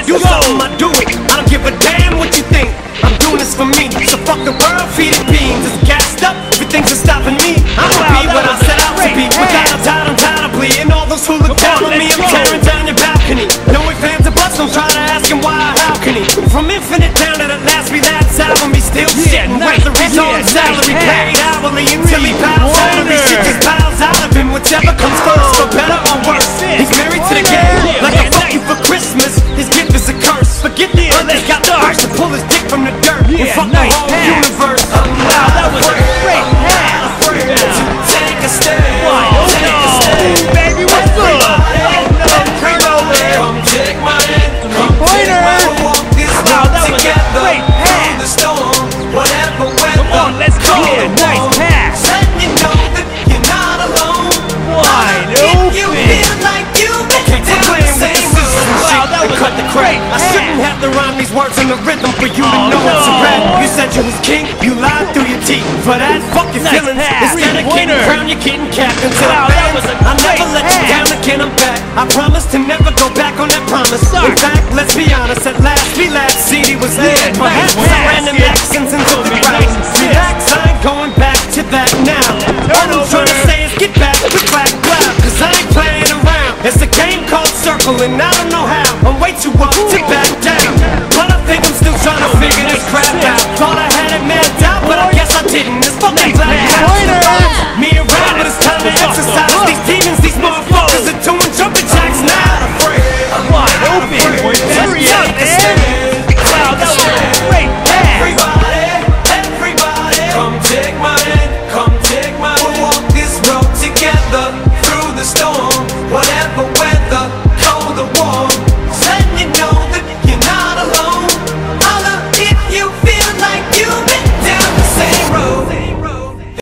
When I say I'm do something, I do it. I don't give a damn what you think. I'm doing this for me. So fuck the world, feed it beans. It's gassed up, everything's just stopping me. I'ma be what I set out to be. Without a doubt, undoubtedly. And all those who look down on me, I'm tearing down your balcony. No ifs, ands, or bust. don't try to ask him why how can he. From infinite down to the last relapse album, he's still sitting. Whether he's on salary, paid hourly until he these words in the rhythm for you to Oh, know it's a no. rap. You said you was king, you lied through your teeth. For that, fuck your Nice feelings. pass. Instead of getting crowned, you're getting captain to Wow, the was a I'll never let you down again, I'm back. I promise to never go back on that promise. In fact, let's be honest, at last we last CD was lit. Yeah, Perhaps nice I pass. ran them Yeah. accents into the crowd. Relax, I ain't going back to that now. All I'm trying to say is get back with black cloud. Cause I ain't playing around. It's a game called Circle and I don't know how. I'm way too up to back